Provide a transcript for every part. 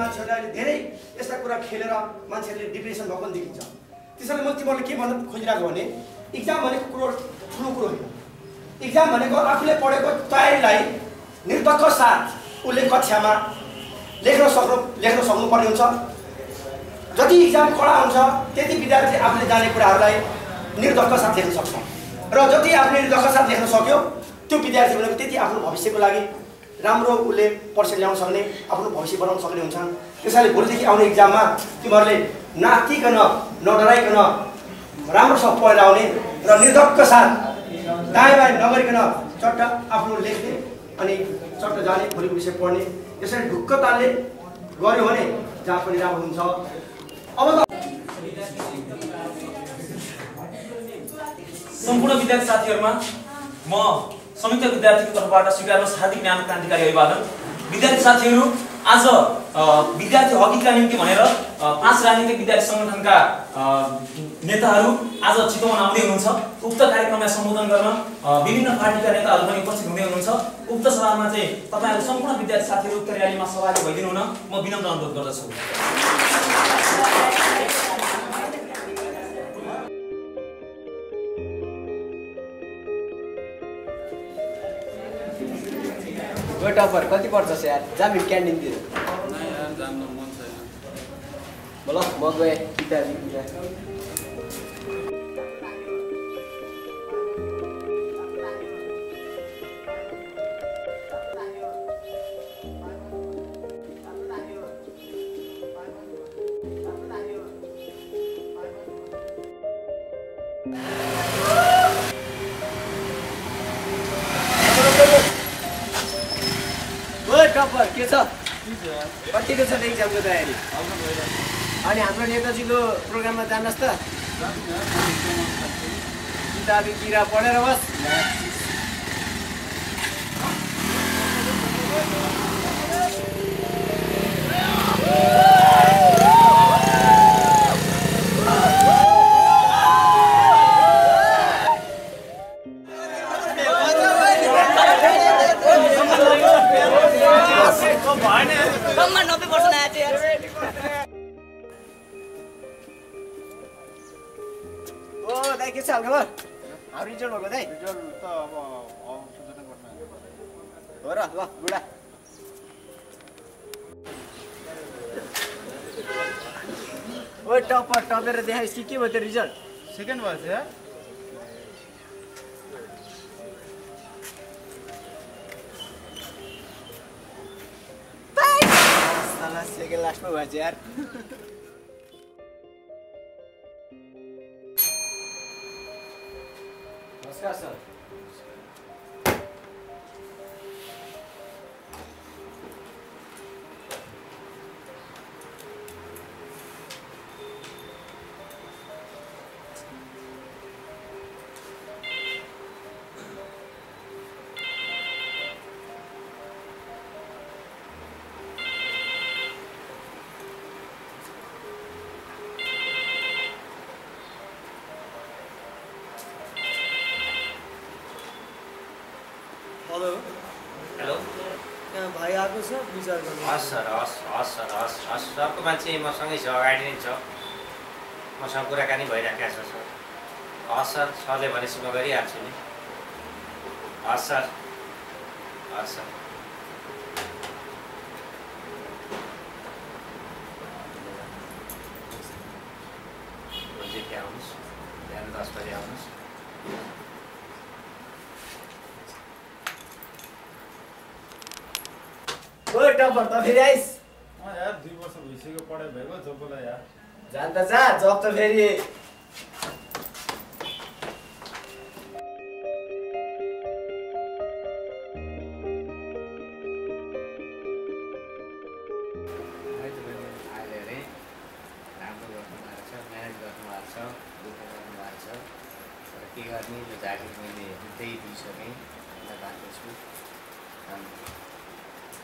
धेरै यस्ता कुरा खेलेर मान्छेहरूले डिप्रेसन भएको पनि देखिन्छ। त्यसैले म तिमीहरूले के भन्न खोजिरहेको भने इक्जाम भनेको कुरो ठुलो कुरो होइन। इक्जाम भनेको आफूले पढेको तयारीलाई निर्धक्क साथ उसले कक्षामा लेख्न सक्नु लेख्न सक्नुपर्ने हुन्छ। जति इक्जाम कडा हुन्छ त्यति विद्यार्थी आफूले जाने कुराहरूलाई निर्धक्क साथ लेख्न सक्छ। र जति आफूले निर्धक्क साथ लेख्न सक्यो त्यो विद्यार्थी भनेको त्यति आफ्नो भविष्यको लागि राम्रो उसले पर्सेन्ट ल्याउन सक्ने आफ्नो भविष्य बनाउन सक्ने हुन्छ त्यसैले भोलिदेखि आउने इक्जाममा तिमीहरूले नातिकन नडराइकन राम्रोसँग पढेर आउने र निर्धक्क साथ दायाँ बायाँ नगरिकन चट्ट आफ्नो लेख्ने अनि चट्ट जाने भोलिको विषय पढ्ने यसरी ढुक्कताले गऱ्यो भने जहाँ पनि राम्रो हुन्छ। अब त सम्पूर्ण विद्यार्थी साथीहरूमा म संयुक्त विद्यार्थीको तर्फबाट स्वीकार्नुहोस् हार्दिक न्यानो क्रान्तिकारी अभिवादन। विद्यार्थी साथीहरू आज विद्यार्थी हकीका निम्ति भनेर पाँच राजनीतिक विद्यार्थी सङ्गठनका नेताहरू आज चितवन आउँदै हुनुहुन्छ। उक्त कार्यक्रमलाई सम्बोधन गर्न विभिन्न पार्टीका नेताहरू पनि उपस्थित हुँदै हुनुहुन्छ। उक्त सभामा चाहिँ तपाईँहरू सम्पूर्ण विद्यार्थी साथीहरू उक्त र्यालीमा सहभागी भइदिनु हुन म विनम्र अनुरोध गर्दछु। गयो टपर कति पर्छ यार जामिन क्यान्टिनतिर ल म गएँ किताब छ कतिको छ त इक्जामको तयारी? अनि हाम्रो नेताजीको प्रोग्राममा जानुहोस् त। किताबी किरा पढेर बस। हो र ल बुढा ओ टपर टपेर देखाइस् कि के भयो त्यो रिजल्ट सेकेन्ड भएछ यार साला सेकेन्ड लास्टमा भएछ यार. हेलो। हेलो। भाइ आएको छ विचार गर्नु। हस् सर हस् हस् सर हस् हस् सरको मान्छे मसँगै छ अगाडि नै छ। मसँग कुराकानी भइराखेको छ सर। हस् सर सरले भनेपछि म गरिहाल्छु नि। हस् सर। हस् सर। आउनुहोस्। बिहान दस बजी आउनुहोस्। टपर त फेरि आइस। यार दुई वर्ष भइसक्यो पढाइ भएको जबलाई यार। जान त जा जब त फेरि। के गर्ने यो जागिर मैले त्यही दिइसकेँ अन्त भएको छु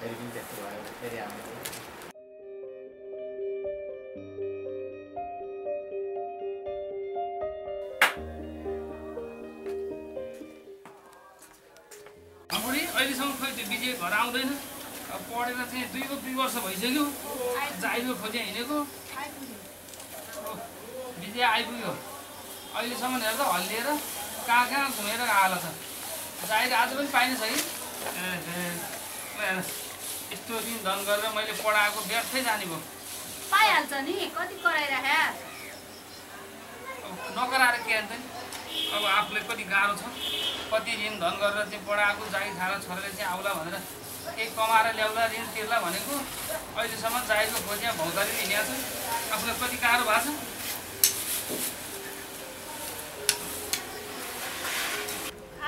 फेरि त्यस्तो अहिलेसम्म खोइ त्यो विजय घर आउँदैन। पढेर चाहिँ दुई दुई वर्ष भइसक्यो। जाइलो खोजे हिँडेको। विद्या आइपुग्यो। अहिलेसम्म हेर्दा हल्लिएर कहाँ कहाँ घुमेर आएको छ आज पनि पाइने छ कि यस्तो दिन धन गरेर मैले पढाएको व्यर्थै जाने भयो पाइहाल्छ नि कति कराइराख्या? अब नकराएर के हाल्छ नि अब आफूलाई कति गाह्रो छ? कति ऋण धन गरेर चाहिँ पढाएको जागिर खाएर छोडेर चाहिँ आउला भनेर केही कमाएर ल्याउला ऋण तिर्ला भनेको? अहिलेसम्म जागिरको खोजिया भौतारी हिँडेको छ। आफूलाई कति गाह्रो भएको छ?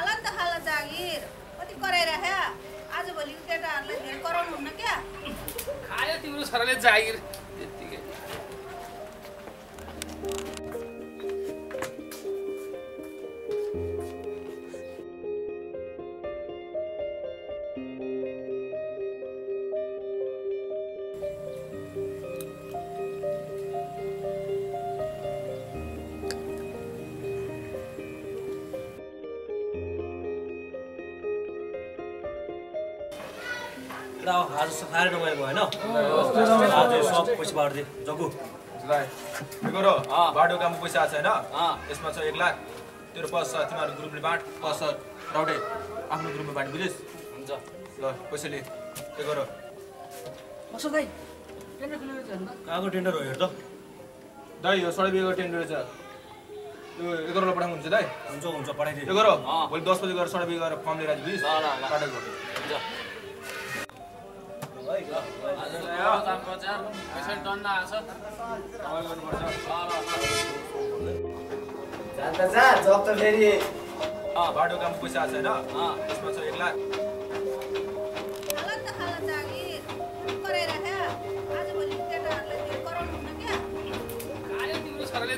नि त खाला जागिर। कति कराइराख्या? आजभोलिको केटाहरूलाई धेरै कराउनु हुन्न क्या? खायो तिम्रो छोराले जागिर। ल आज सफाएर नभएको होइन? आज सब पैसा बाँड्दै जग्गु। बाटो काम पैसा आएको छैन यसमा छ एक लाख। तेरो पस छ तिमीहरू ग्रुपले बाँड पस छ राउटे। आफ्नो ग्रुपमा बाँड बुझिस्? हुन्छ। ल पैसा ले त्यो गर त कहाँको टेन्डर हो? हेर त। दाइ यो सडै बिहेको टेन्डर छ यो एघारलाई पठाउनु हुन्छ दाइ। हुन्छ हुन्छ पठाइदिए यो गर भोलि दस बजी गएर सडै बिहे गरेर फर्म लिएर आइज ल, बाटो काम पैसा छैन यसमा छ एक लाख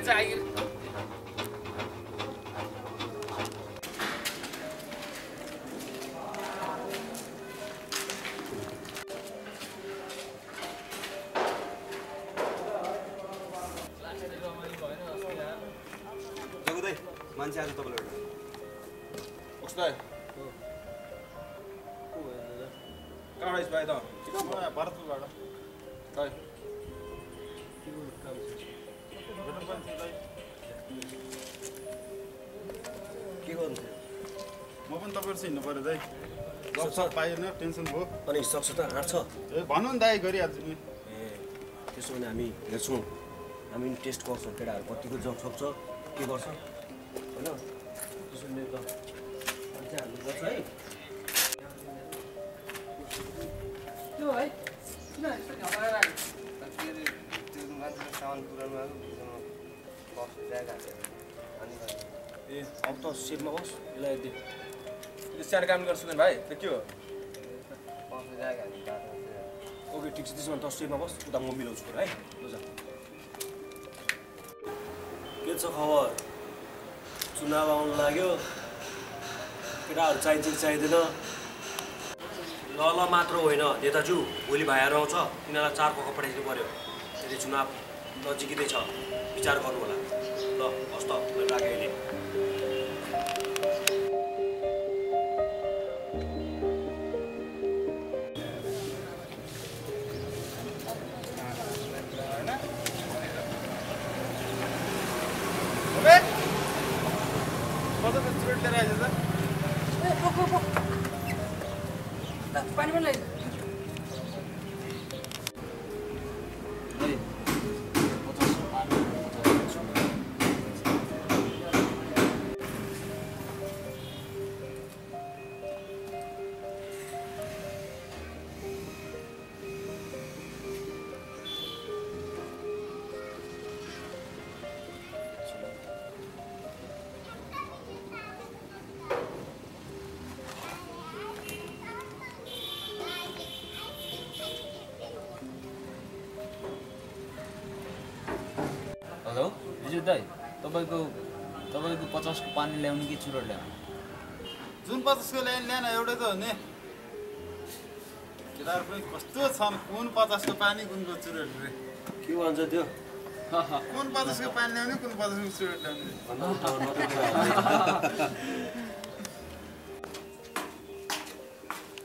जागिर मान्छे आज तपाईँलाई कस्तो भाइ त? भरतपुरबाट। के गर्नु म पनि तपाईँहरू हिँड्नु पऱ्यो दाइ। सक्छ। पाएन टेन्सन भयो। अनि सक्छ त आँट्छ। ए भन्नु नि दाइ गरिहाल्छु नि। ए त्यसो भने हामी हेर्छौँ। हामी पनि टेस्ट गर्छौँ केटाहरू कतिको जब सक्छ के गर्छ। होइन त्यसो भने त है त्यो है किन त्यो मान्छेले सामान पुऱ्याउनु आएको बिचमा बस्नु जागा अनि ए अब त सेपमा बस यसलाई दे यो सानो काम गर्छु नि भाइ त्यो के हो ओके ठिक छ त्यसो भने त सेपमा बस उता म मिलाउँछु कुरा है? ल जा। के छ खबर? चुनाव आउनु लाग्यो। केटाहरू चाहिन्छ कि चाहिँदैन। ल ल मात्र होइन नेताजु भोलि भाइहरू आउँछ। तिनीहरूलाई चार पक्का पठाइदिनु पऱ्यो फेरि चुनाव नजिकै छ विचार गर्नु होला हेलो? विजय दाई तपाईँको तपाईँको पचासको पानी ल्याउनु कि चुरोट ल्याउनु? जुन पचासको ल्याइन ल्याएन एउटै त हो नि। केटाहरू पनि कस्तो छन् कुन पचासको पानी कुनको चुरोट रे। के भन्छ त्यो? कुन पचासको पानी ल्याउने कुन पचासको चुरोट ल्याउने?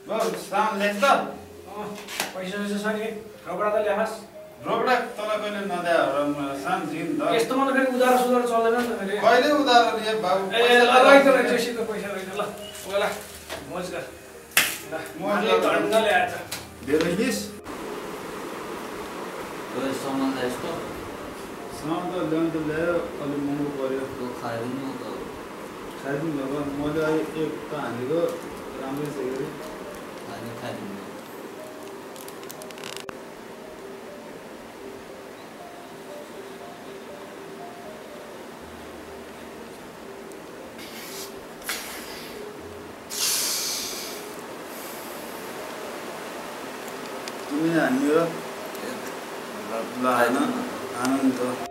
पैसा पैसा नि रोकडा त ल्याखास् रोकडा तँलाई कहिले नदिया हो र सानो दिन त। यस्तोमा त फेरि उधारो सुधारो चल्दैन नि त फेरि। कहिले उधारो लिए बाबु? ए ल लैत ल जोसीको पैसा लैत ल उ ल मोज गर। ल मोज मोजले गर। घन्टा ल्याएछ। धेरै हिस सामान यस्तो सामान त ल्याउनु त ल्यायो अलिक महँगो पऱ्यो त्यो खायो नि त। खाइदिनु भएको मैले अहिले एक त हानेको राम्रै छ अरे खाने खाइदिनु तिमी हान्ने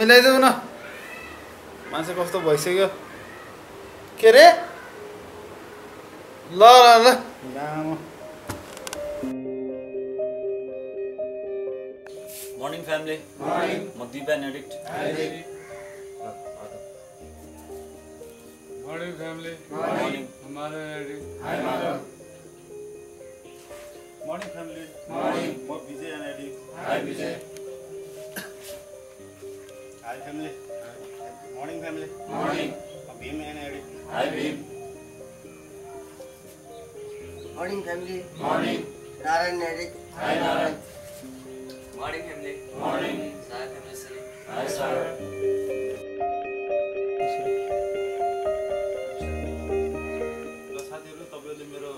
मिलाइदेऊ न। मान्छे कस्तो भइसक्यो। के अरे ल ल मर्निङ फ्यामिली म Divyan addict morning family morning हमारे रेडी मर्निङ फ्यामिली म Vijay Vijay family morning family morning Bhim NID hi Bhim morning family morning Narayan नारी hi Narayan morning family morning सारा फ्यामिली सरी हाई सर ल साथीहरू तपाईँहरूले मेरो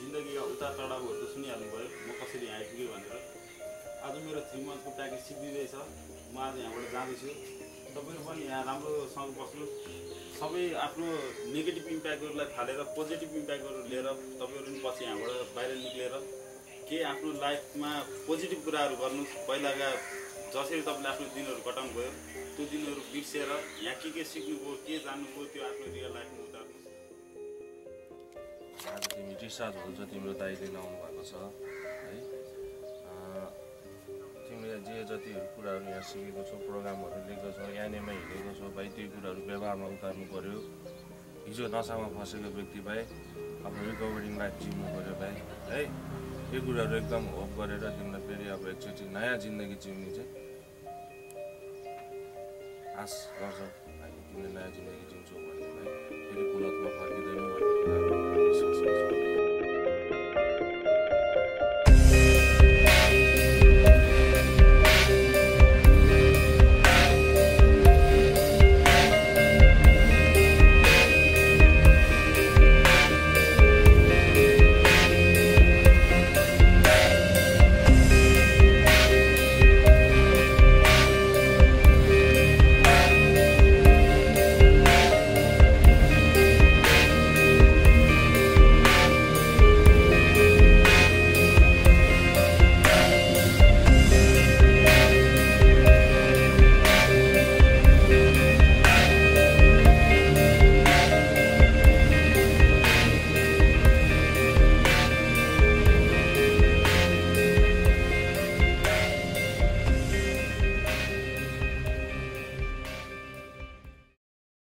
जिन्दगीका उतार चढावहरू त सुनिहाल्नुभयो म कसरी यहाँ आइपुगेँ भनेर आज मेरो थ्री मन्थको प्याकेज सिद्धिँदैछ म आज यहाँबाट जाँदैछु तपाईँहरू पनि यहाँ राम्रोसँग बस्नु सबै आफ्नो नेगेटिभ इम्प्याक्टहरूलाई फालेर पोजिटिभ इम्प्याक्टहरू लिएर तपाईँहरू पनि पछि यहाँबाट बाहिर निक्लेर। केही आफ्नो लाइफमा पोजिटिभ कुराहरू गर्नुहोस्। पहिलाका जसरी तपाईँले आफ्नो दिनहरू कटाउनु भयो त्यो दिनहरू बिर्सेर यहाँ के के सिक्नुभयो के जान्नुभयो त्यो आफ्नो रियल लाइफमा उतार्नुहोस्। आज तिमी डिस्चार्ज हुन्छ तिम्रो दाइ लिन आउनु भएको छ। कुराहरू यहाँ सिकेको छौ प्रोग्रामहरू लेखेको छौ एनएमा हिँडेको छौ भाइ त्यो कुराहरू व्यवहारमा उतार्नु पऱ्यो हिजो नसामा फसेको व्यक्ति भाइ अब रिकभरिङ लाइफ जिउनु पऱ्यो भाइ है? यो कुराहरू एकदम होप गरेर तिमीलाई फेरि अब एकचोटि नयाँ जिन्दगी जिउने चाहिँ आश गर्छौ। भाइ तिमीले नयाँ जिन्दगी जिउँछौ भन्ने भाइ फेरि कुलतमा फर्किँदैनौ भन्ने कुराहरू